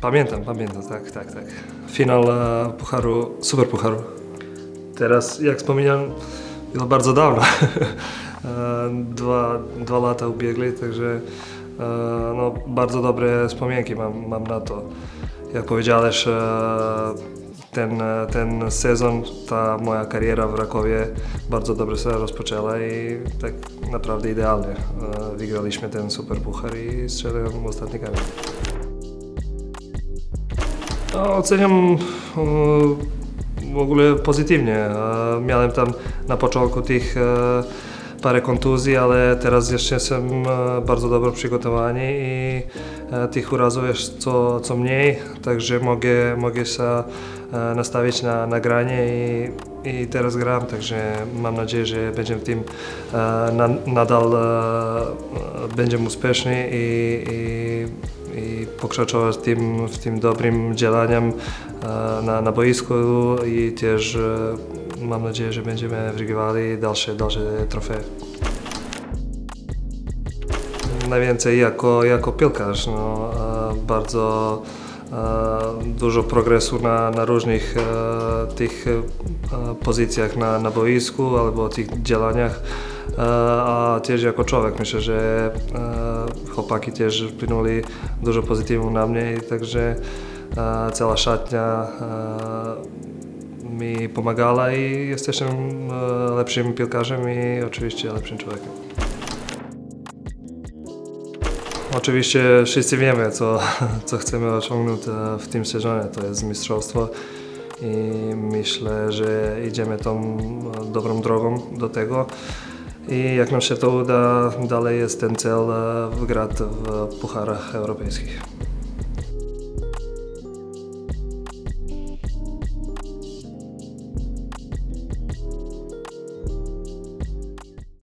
pamiętam, pamiętam, tak, tak, tak. Finał e, Pucharu, Super Pucharu. Teraz, jak wspomniałem, było bardzo dawno. E, dwa, dwa lata ubiegli, także e, no, bardzo dobre wspomnienki mam, mam na to. Jak powiedziałeś, e, ten, ten sezon, ta moja kariera w Rakowie bardzo dobrze się rozpoczęła i tak naprawdę idealnie. Wygraliśmy ten super puchar i strzeliłem ostatni kamień. No, oceniam w ogóle pozytywnie. Miałem tam na początku tych parę kontuzji, ale teraz jeszcze jestem bardzo dobrze przygotowany i tych urazów jest co, co mniej, także mogę, mogę się nastawić na nagranie i, i teraz gram, także mam nadzieję, że będziemy w tym na, nadal będziemy uspieśni i, i i pokraczować tym, w tym dobrym działaniem na, na boisku i też mam nadzieję, że będziemy wygrywali dalsze, dalsze trofeje. Najwięcej jako, jako piłkarz, no, bardzo dużo progresu na, na różnych tych pozycjach na, na boisku albo tych działaniach, a też jako człowiek myślę, że chłopaki też wpłynęli dużo pozytywów na mnie, także cała szatnia mi pomagała i jesteśmy lepszym piłkarzem i oczywiście lepszym człowiekiem. Oczywiście wszyscy wiemy, co, co chcemy osiągnąć w tym sezonie, to jest mistrzostwo i myślę, że idziemy tą dobrą drogą do tego. I jak nam się to uda, dalej jest ten cel wygrać w pucharach europejskich.